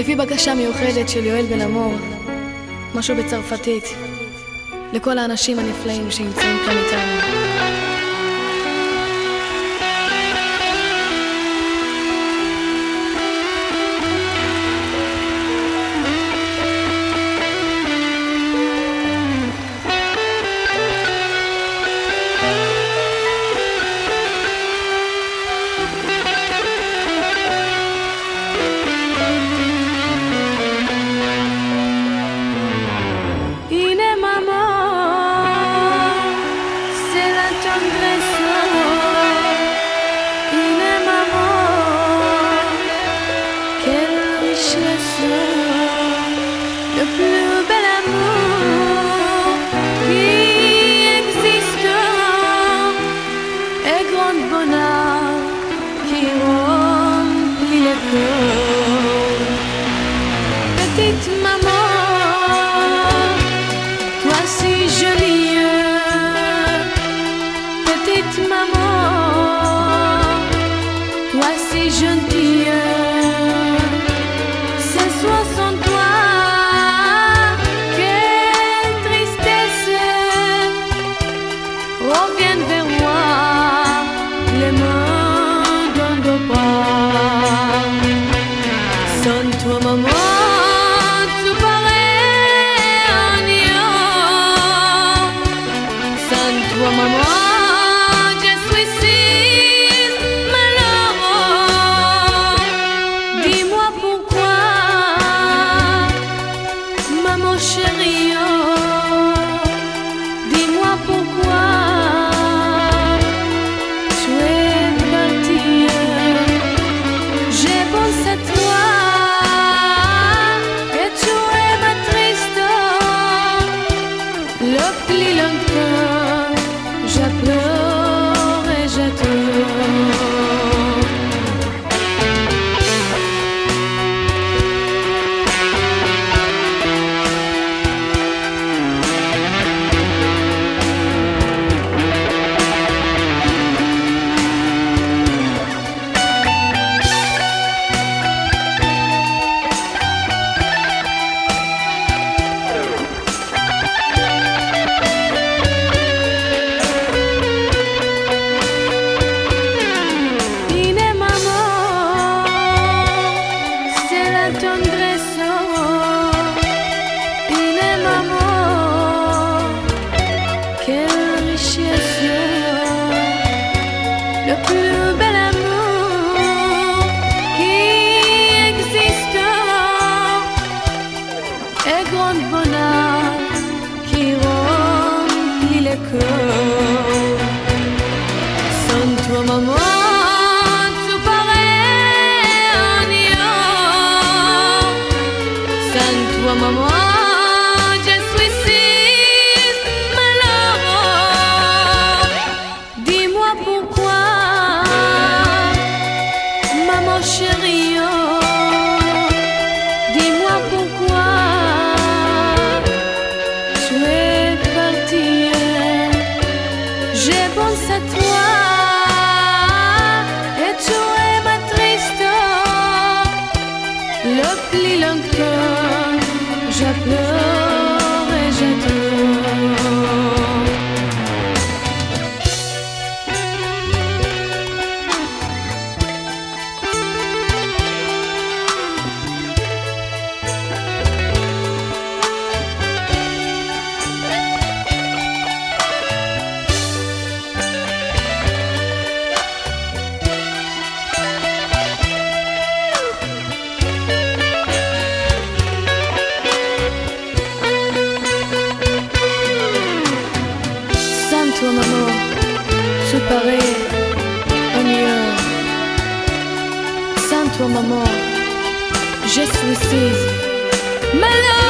לפי בקשה מיוחדת של יואל בן אמור, משהו בצרפתית, לכל האנשים הנפלאים שנמצאים כאן איתנו. petite maman, toi si jolie, petite maman, toi si jeune. Maman, je suis si malheureux, dis-moi pourquoi, maman chérie, oh. dis-moi pourquoi tu es le maintien, j'ai pensé toi, et tu es ma triste, le client. tendresse. Oh, oh. Such toi maman, séparés, on y est. Sans toi maman, je suis sise. Malheur